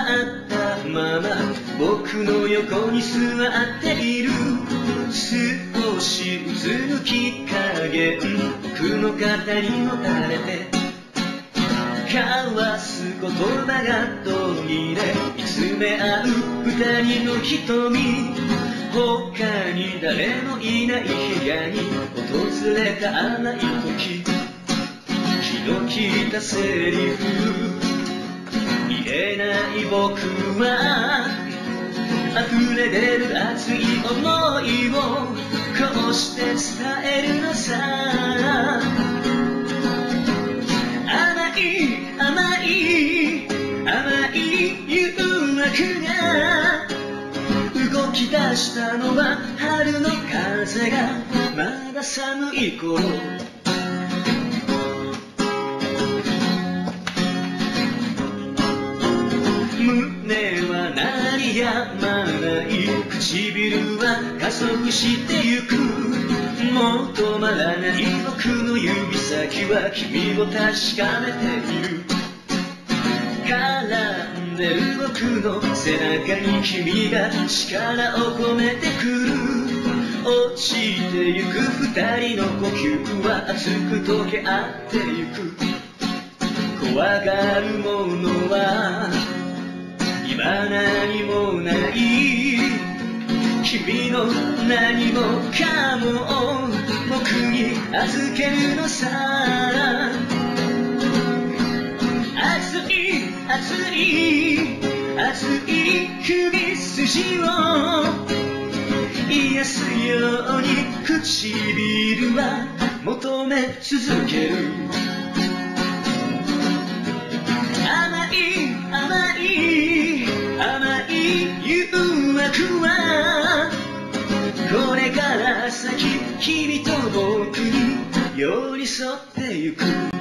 ったまま僕の横に座っている少しうつむき加減服の肩にもたれて交わす言葉が途切れ見つめ合う二人の瞳他に誰もいない部屋に訪れた甘い時気の利いたセリフ言えない僕は溢れ出る熱い思いをこうして伝えるのさ。甘い甘い甘い誘惑が動き出したのは春の風がまだ寒い頃。胸は鳴りやまない唇は加速してゆくもう止まらない僕の指先は君を確かめている。絡んでる僕の背中に君が力を込めてくる。落ちてゆく二人の呼吸は熱く溶け合ってゆく。怖がるもの何もかもを僕に預けるのさ熱い熱い熱い首筋を癒すように唇は求め続ける寄り添ってゆく